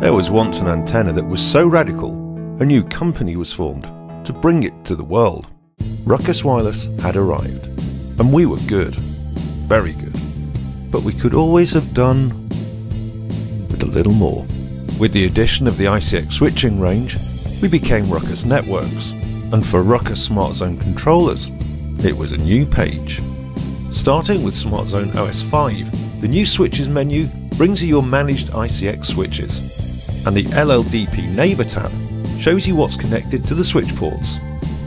There was once an antenna that was so radical, a new company was formed to bring it to the world. Ruckus Wireless had arrived, and we were good, very good. But we could always have done with a little more. With the addition of the ICX switching range, we became Ruckus Networks, and for Ruckus SmartZone controllers, it was a new page. Starting with SmartZone OS 5, the new switches menu brings you your managed ICX switches, and the LLDP neighbour tab shows you what's connected to the switch ports.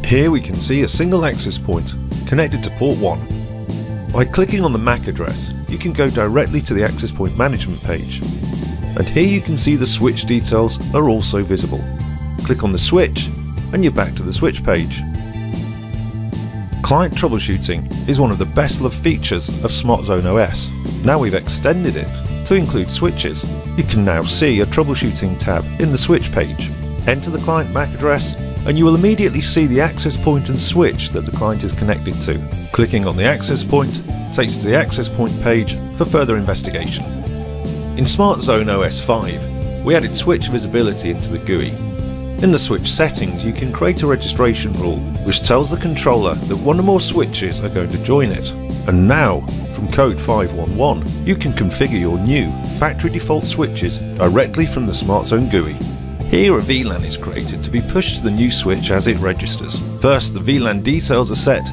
Here we can see a single access point connected to port 1. By clicking on the MAC address, you can go directly to the access point management page. And here you can see the switch details are also visible. Click on the switch and you're back to the switch page. Client troubleshooting is one of the best loved features of SmartZone OS. Now we've extended it to include switches. You can now see a troubleshooting tab in the switch page. Enter the client MAC address and you will immediately see the access point and switch that the client is connected to. Clicking on the access point takes to the access point page for further investigation. In SmartZone OS 5, we added switch visibility into the GUI. In the switch settings, you can create a registration rule which tells the controller that one or more switches are going to join it. And now, from code 511, you can configure your new factory default switches directly from the SmartZone GUI. Here a VLAN is created to be pushed to the new switch as it registers. First the VLAN details are set,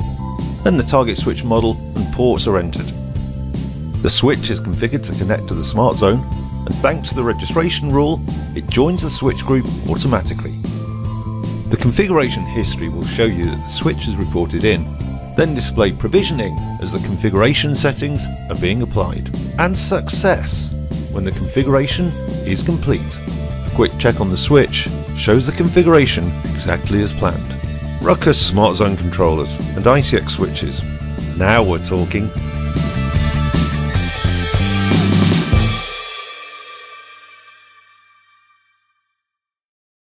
then the target switch model and ports are entered. The switch is configured to connect to the smart zone, and thanks to the registration rule, it joins the switch group automatically. The configuration history will show you that the switch is reported in, then display provisioning as the configuration settings are being applied, and success when the configuration is complete. A quick check on the switch shows the configuration exactly as planned. Ruckus SmartZone controllers and ICX switches. Now we're talking